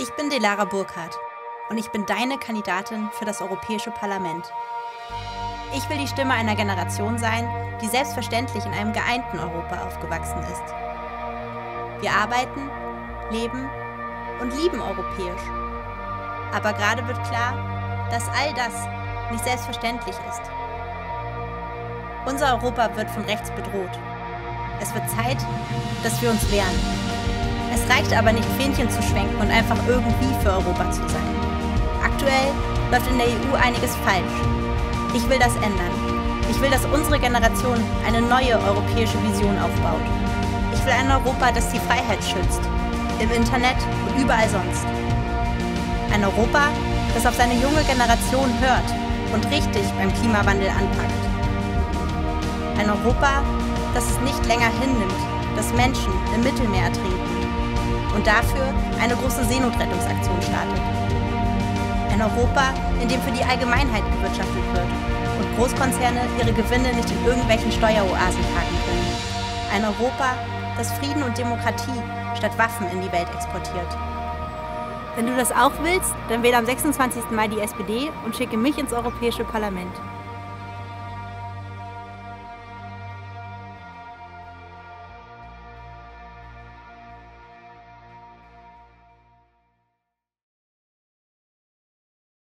Ich bin Delara Burkhardt und ich bin deine Kandidatin für das Europäische Parlament. Ich will die Stimme einer Generation sein, die selbstverständlich in einem geeinten Europa aufgewachsen ist. Wir arbeiten, leben und lieben europäisch. Aber gerade wird klar, dass all das nicht selbstverständlich ist. Unser Europa wird von rechts bedroht. Es wird Zeit, dass wir uns wehren. Es reicht aber nicht, Fähnchen zu schwenken und einfach irgendwie für Europa zu sein. Aktuell läuft in der EU einiges falsch. Ich will das ändern. Ich will, dass unsere Generation eine neue europäische Vision aufbaut. Ich will ein Europa, das die Freiheit schützt. Im Internet und überall sonst. Ein Europa, das auf seine junge Generation hört und richtig beim Klimawandel anpackt. Ein Europa, das es nicht länger hinnimmt, dass Menschen im Mittelmeer ertrinken und dafür eine große Seenotrettungsaktion startet. Ein Europa, in dem für die Allgemeinheit gewirtschaftet wird und Großkonzerne ihre Gewinne nicht in irgendwelchen Steueroasen parken können. Ein Europa, das Frieden und Demokratie statt Waffen in die Welt exportiert. Wenn du das auch willst, dann wähle am 26. Mai die SPD und schicke mich ins Europäische Parlament.